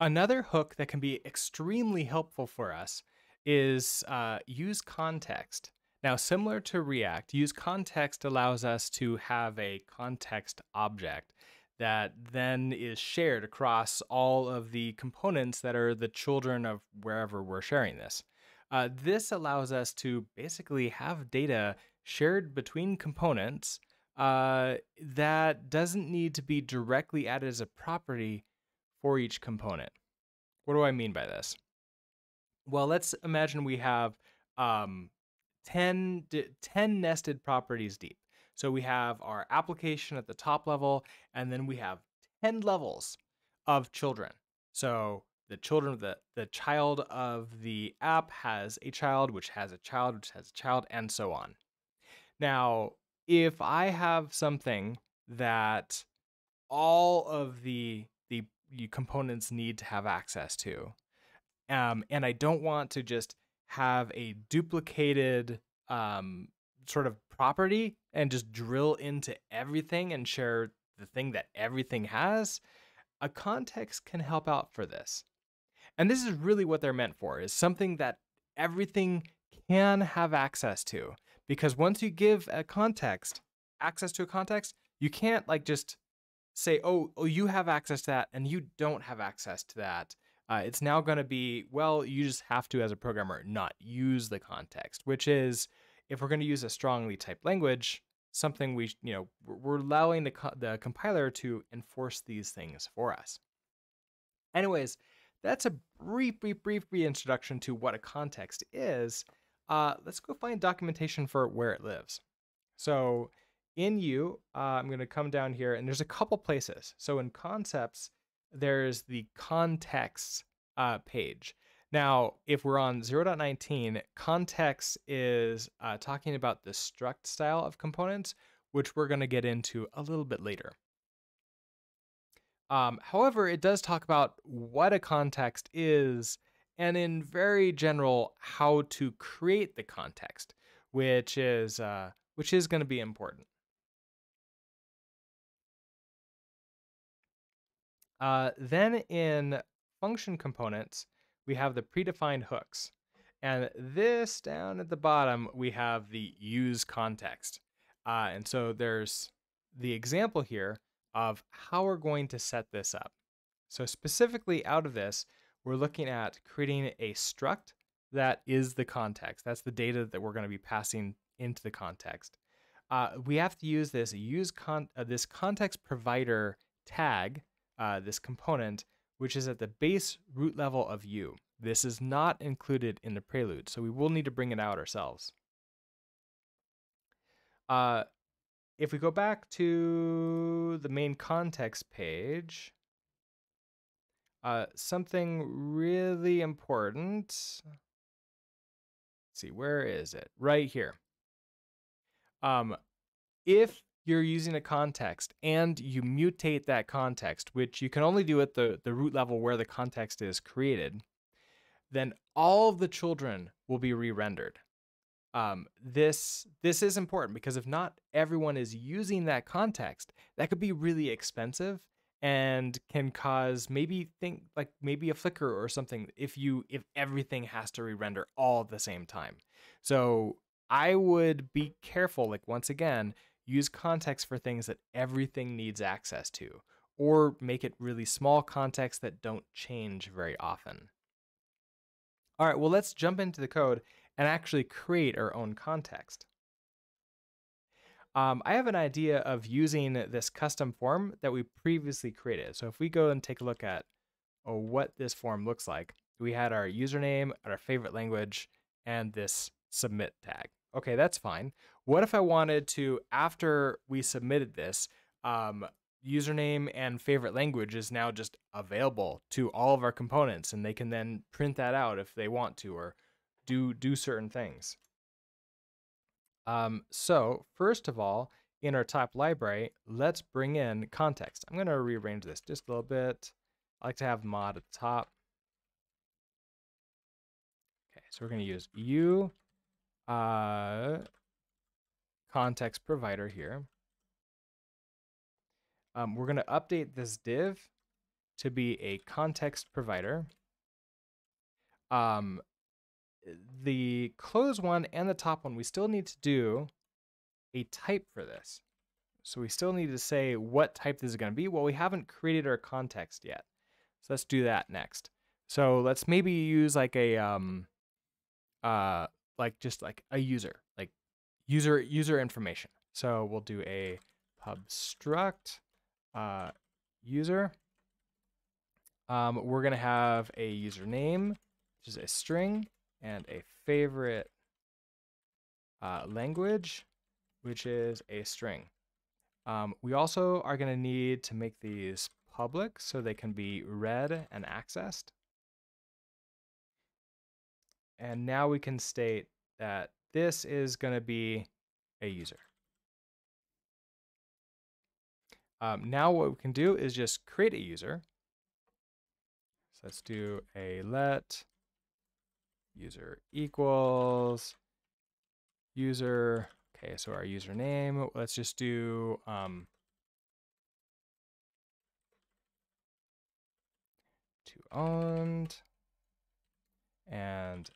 Another hook that can be extremely helpful for us is uh, use context. Now, similar to React, use context allows us to have a context object that then is shared across all of the components that are the children of wherever we're sharing this. Uh, this allows us to basically have data shared between components uh, that doesn't need to be directly added as a property for each component. What do I mean by this? Well, let's imagine we have um, 10, 10 nested properties deep. So we have our application at the top level, and then we have 10 levels of children. So the children the, the child of the app has a child, which has a child, which has a child, and so on. Now, if I have something that all of the the components need to have access to, um, and I don't want to just have a duplicated um, sort of property and just drill into everything and share the thing that everything has, a context can help out for this. And this is really what they're meant for, is something that everything can have access to. Because once you give a context, access to a context, you can't like just say, oh, oh, you have access to that and you don't have access to that. Uh, it's now going to be, well, you just have to, as a programmer, not use the context, which is if we're going to use a strongly typed language, something we, you know, we're allowing the, co- the compiler to enforce these things for us. Anyways, that's a brief, brief, brief reintroduction to what a context is. Uh, let's go find documentation for where it lives. So in Yew, uh, I'm going to come down here, and there's a couple places. So in concepts, there's the context uh, page. Now, if we're on 0.19, context is uh, talking about the struct style of components, which we're going to get into a little bit later. Um, however, it does talk about what a context is and in very general how to create the context, which is uh, which is going to be important. Uh, then in function components, we have the predefined hooks. And this down at the bottom, we have the use context. Uh, and so there's the example here of how we're going to set this up. So specifically out of this, we're looking at creating a struct that is the context. That's the data that we're going to be passing into the context. Uh, we have to use this use con uh, this context provider tag, uh, this component, which is at the base root level of Yew. This is not included in the prelude, so we will need to bring it out ourselves. Uh, if we go back to the main context page, uh, something really important. Let's see, where is it? Right here. Um, if you're using a context and you mutate that context, which you can only do at the, the root level where the context is created, then all of the children will be re-rendered. Um, this this is important because if not everyone is using that context, that could be really expensive and can cause maybe think like maybe a flicker or something if you if everything has to re-render all at the same time. So I would be careful, like once again, use context for things that everything needs access to, or make it really small context that don't change very often. All right, well, let's jump into the code and actually create our own context. Um, I have an idea of using this custom form that we previously created. So if we go and take a look at oh, what this form looks like, we had our username, our favorite language, and this submit tag. Okay, that's fine. What if I wanted to, after we submitted this, um, username and favorite language is now just available to all of our components and they can then print that out if they want to or do do certain things. Um, so first of all, in our type library, let's bring in context. I'm going to rearrange this just a little bit. I like to have mod at the top. Okay, so we're going to use yew uh, context provider here. Um, we're going to update this div to be a context provider. Um, the close one and the top one, we still need to do a type for this. So we still need to say what type this is going to be. Well, we haven't created our context yet. So let's do that next. So let's maybe use like a um uh like just like a user, like user user information. So we'll do a pub struct uh user. Um, we're gonna have a username, which is a string, and a favorite uh, language, which is a string. Um, we also are to need to make these public so they can be read and accessed. And now we can state that this is going to be a user. Um, now what we can do is just create a user. So let's do a let user equals user. Okay, so our username, let's just do um, to owned and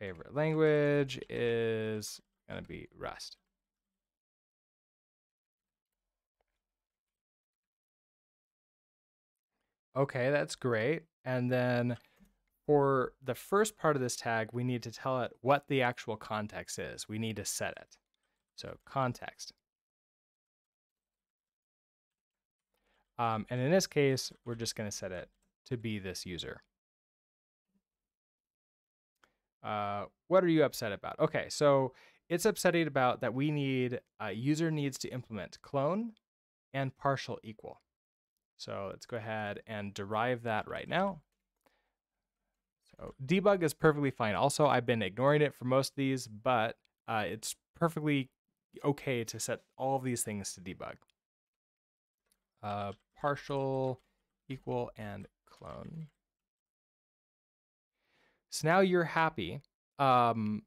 favorite language is going to be Rust. Okay, that's great. And then for the first part of this tag, we need to tell it what the actual context is. We need to set it. So context. Um, and in this case, we're just going to set it to be this user. Uh, what are you upset about? Okay, so it's upsetting about that we need, a uh, user needs to implement clone and partial equal. So let's go ahead and derive that right now. So debug is perfectly fine. Also, I've been ignoring it for most of these, but uh, it's perfectly okay to set all of these things to debug. Uh, partial, equal, and clone. So now you're happy. Um,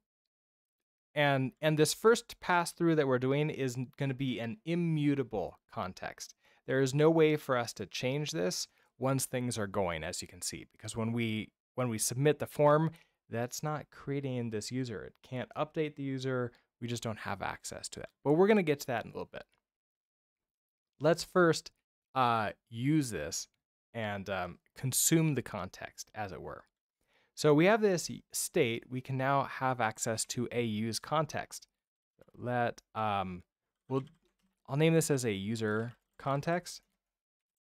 and and this first pass through that we're doing is going to be an immutable context. There is no way for us to change this once things are going, as you can see, because when we when we submit the form, that's not creating this user. It can't update the user. We just don't have access to it. But we're going to get to that in a little bit. Let's first uh, use this and um, consume the context, as it were. So we have this state. We can now have access to a use context. Let um, we'll I'll name this as a user context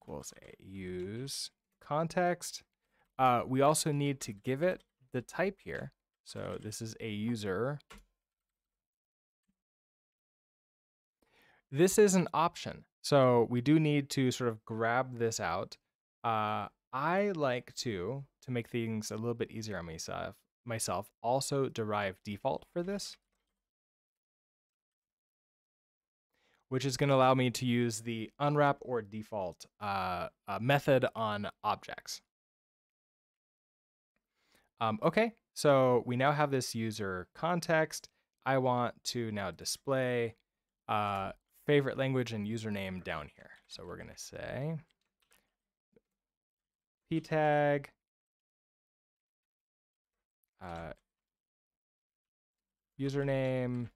equals a use context. Uh, we also need to give it the type here. So this is a user. This is an option. So we do need to sort of grab this out. Uh, I like to, to make things a little bit easier on myself, myself also derive default for this. which is going to allow me to use the unwrap or default uh, uh, method on objects. Um, okay, so we now have this user context. I want to now display uh, favorite language and username down here. So we're going to say p tag uh, username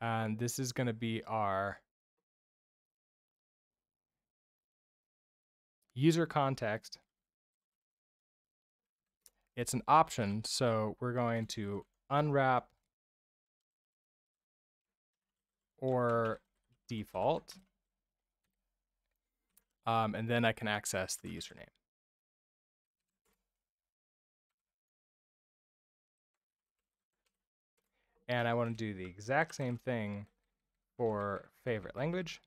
and this is going to be our user context. It's an option, so we're going to unwrap or default. Um, and then I can access the username. And I want to do the exact same thing for favorite language.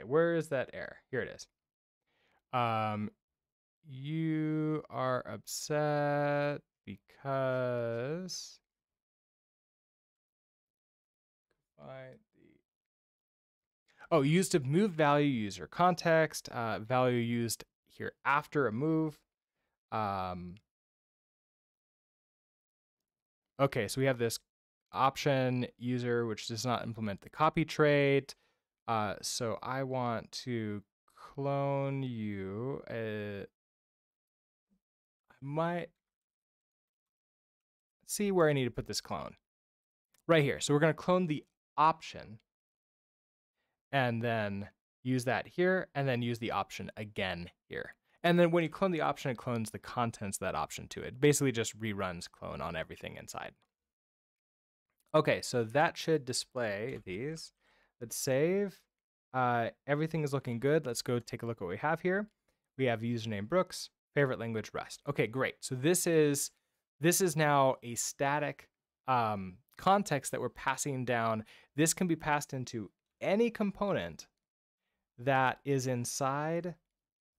Okay, where is that error? Here it is. Um, you are upset because Oh, used to move value user context, uh, value used here after a move. Um, okay, so we have this option user, which does not implement the copy trait. Uh, so I want to clone you. Uh, I might see where I need to put this clone. Right here. So we're going to clone the option and then use that here and then use the option again here. And then when you clone the option, it clones the contents of that option to it. Basically just reruns clone on everything inside. Okay, so that should display these. Let's save. Uh, everything is looking good. Let's go take a look at what we have here. We have username Brooks, favorite language Rust. Okay, great. So this is this is now a static um, context that we're passing down. This can be passed into any component that is inside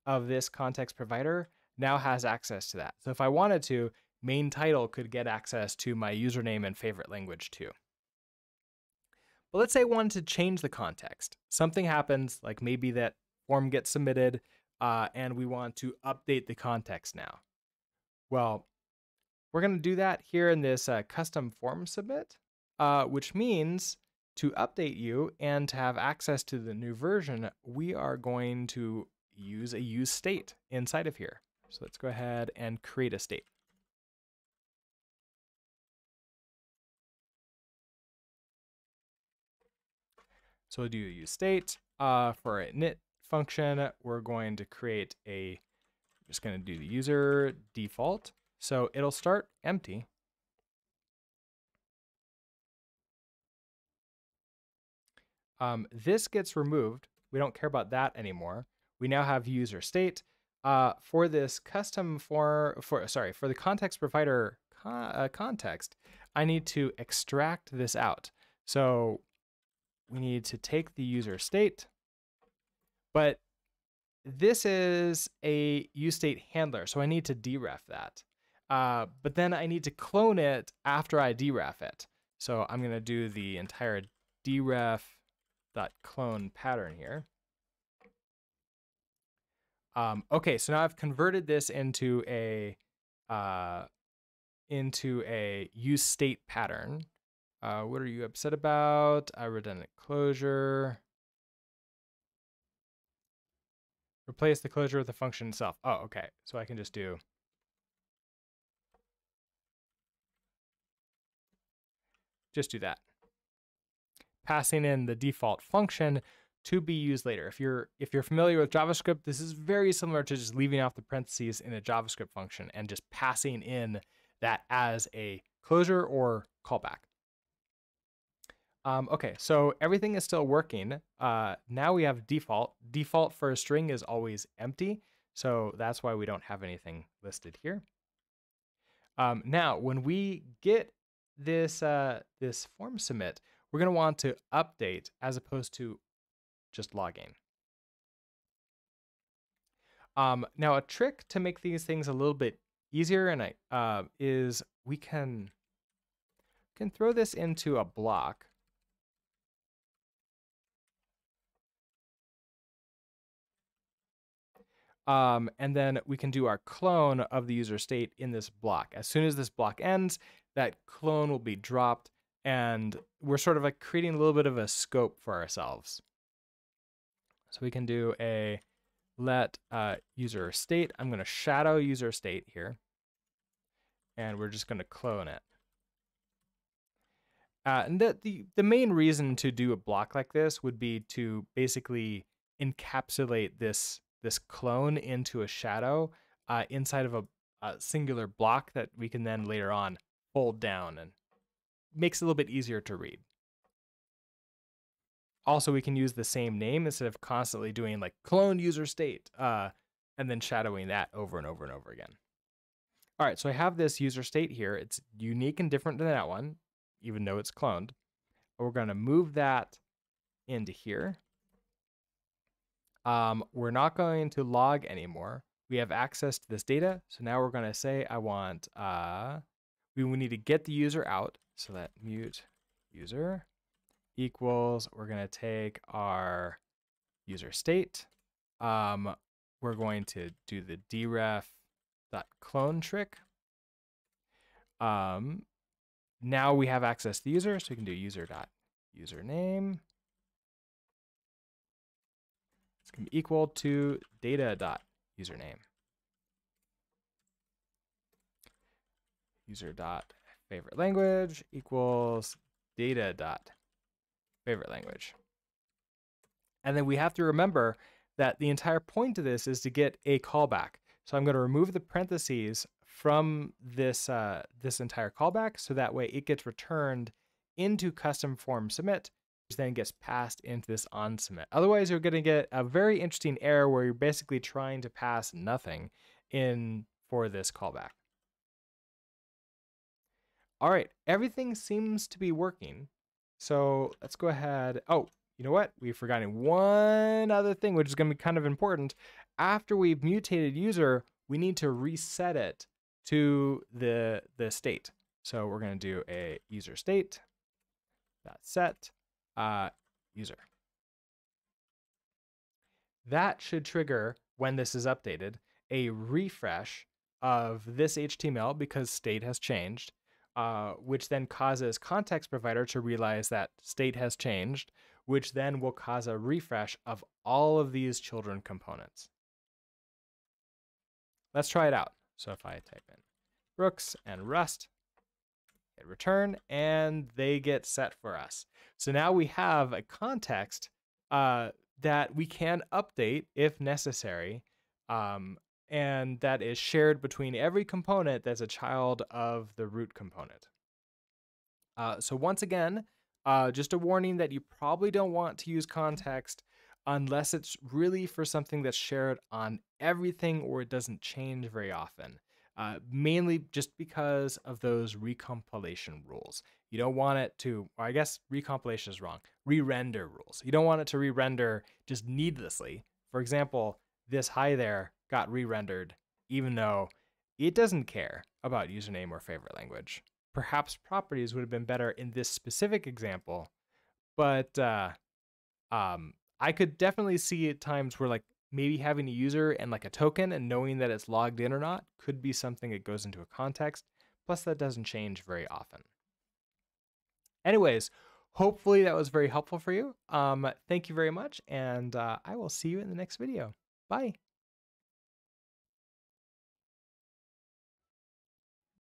of this context provider now has access to that. So if I wanted to, main title could get access to my username and favorite language too. But let's say I wanted to change the context. Something happens, like maybe that form gets submitted uh, and we want to update the context now. Well, we're going to do that here in this uh, custom form submit, uh, which means to update you and to have access to the new version, we are going to use a use state inside of here. So let's go ahead and create a state. So we'll do use state. Uh, for a init function, we're going to create a, I'm just going to do the user default. So it'll start empty. Um, this gets removed. We don't care about that anymore. We now have user state. Uh, for this custom for, for sorry, for the context provider uh, context, I need to extract this out. So we need to take the user state, but this is a useState handler, so I need to deref that. Uh, but then I need to clone it after I deref it. So I'm going to do the entire deref.clone pattern here. Um, okay, so now I've converted this into a uh, into a use state pattern. Uh, what are you upset about? A redundant closure. Replace the closure with the function itself. Oh, okay. So I can just do just do that. Passing in the default function to be used later. If you're if you're familiar with JavaScript, this is very similar to just leaving off the parentheses in a JavaScript function and just passing in that as a closure or callback. Um, okay, so everything is still working. Uh, now we have default. Default for a string is always empty, so that's why we don't have anything listed here. Um, now, when we get this uh, this form submit, we're going to want to update as opposed to just logging. Um, now, a trick to make these things a little bit easier and I, uh, is we can can throw this into a block Um, and then we can do our clone of the user state in this block. As soon as this block ends, that clone will be dropped and we're sort of like creating a little bit of a scope for ourselves. So we can do a let uh, user state. I'm going to shadow user state here. And we're just going to clone it. Uh, and the, the, the main reason to do a block like this would be to basically encapsulate this this clone into a shadow uh, inside of a, a, singular block that we can then later on fold down and makes it a little bit easier to read. Also, we can use the same name instead of constantly doing like clone user state uh, and then shadowing that over and over and over again. All right, so I have this user state here. It's unique and different than that one, even though it's cloned. We're going to move that into here. Um, we're not going to log anymore. We have access to this data. So now we're going to say, I want, uh, we need to get the user out. So that mute user. equals, we're going to take our user state. Um, we're going to do the deref dot clone trick. Um, now we have access to the user, so we can do user dot username. It's going to be equal to data dot username. User dot favorite language equals data dot favorite language. And then we have to remember that the entire point of this is to get a callback. So I'm going to remove the parentheses from this uh, this entire callback, so that way it gets returned into custom form submit, then gets passed into this on submit. Otherwise, you're going to get a very interesting error where you're basically trying to pass nothing in for this callback. All right, everything seems to be working. So let's go ahead. Oh, you know what? We've forgotten one other thing, which is going to be kind of important. After we've mutated user, we need to reset it to the, the state. So we're going to do a user state dot set uh, user. That should trigger when this is updated a refresh of this HTML because state has changed, uh, which then causes context provider to realize that state has changed, which then will cause a refresh of all of these children components. Let's try it out. So if I type in Brooks and Rust, hit return, and they get set for us. So now we have a context uh, that we can update if necessary, um, and that is shared between every component that's a child of the root component. Uh, so once again, uh, just a warning that you probably don't want to use context unless it's really for something that's shared on everything or it doesn't change very often. Uh, mainly just because of those recompilation rules. You don't want it to, I guess recompilation is wrong, re render rules. You don't want it to re render just needlessly. For example, this hi there got re rendered even though it doesn't care about username or favorite language perhaps properties would have been better in this specific example. But uh, um, I could definitely see at times where like maybe having a user and like a token and knowing that it's logged in or not could be something that goes into a context. Plus, that doesn't change very often. Anyways, hopefully that was very helpful for you. Um, thank you very much, and uh, I will see you in the next video. Bye.